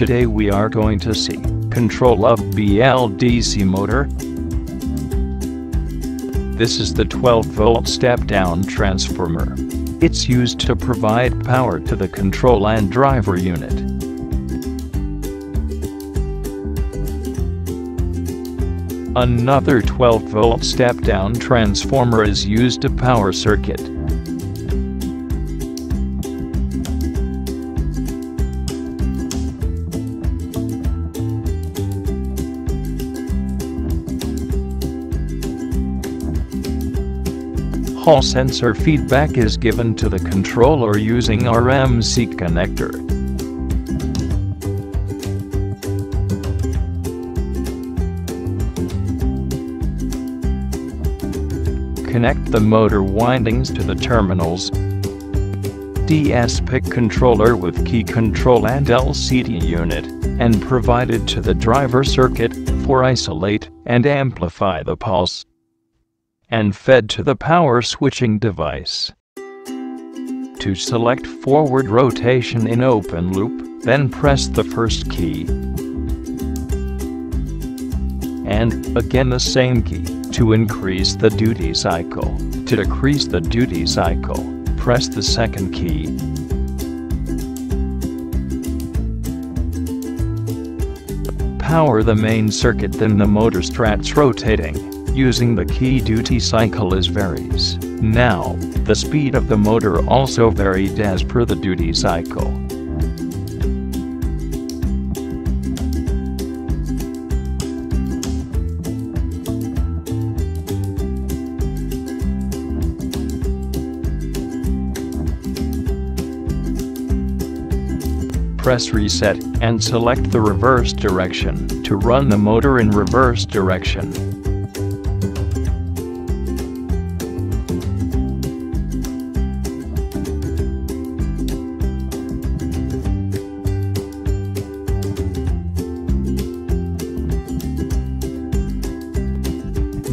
Today we are going to see control of BLDC motor. This is the 12 volt step down transformer. It's used to provide power to the control and driver unit. Another 12 volt step down transformer is used to power circuit. Hall sensor feedback is given to the controller using RMC connector. Connect the motor windings to the terminals. DS-PIC controller with key control and LCD unit, and provided to the driver circuit, for isolate and amplify the pulse and fed to the power switching device. To select forward rotation in open loop, then press the first key. And, again the same key, to increase the duty cycle. To decrease the duty cycle, press the second key. Power the main circuit then the motor starts rotating using the key duty cycle is varies. Now, the speed of the motor also varied as per the duty cycle. press reset and select the reverse direction to run the motor in reverse direction.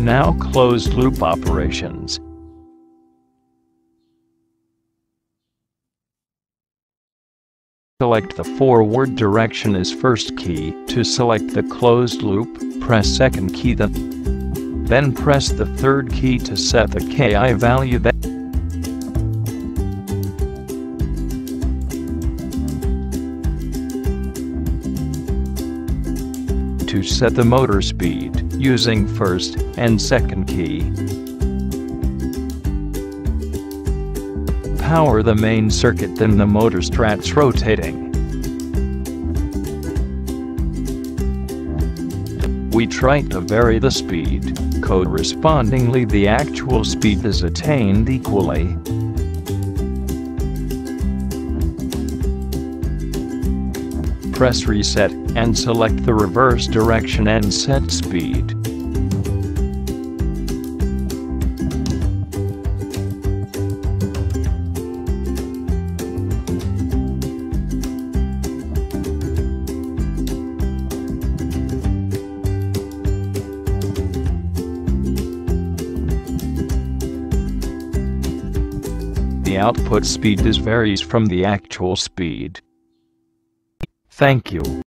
Now closed loop operations. Select the forward direction as first key. To select the closed loop, press second key the then press the third key to set the KI value that to set the motor speed using first and second key. Power the main circuit then the motor starts rotating. We try to vary the speed, correspondingly the actual speed is attained equally. Press reset and select the reverse direction and set speed. The output speed is varies from the actual speed. Thank you.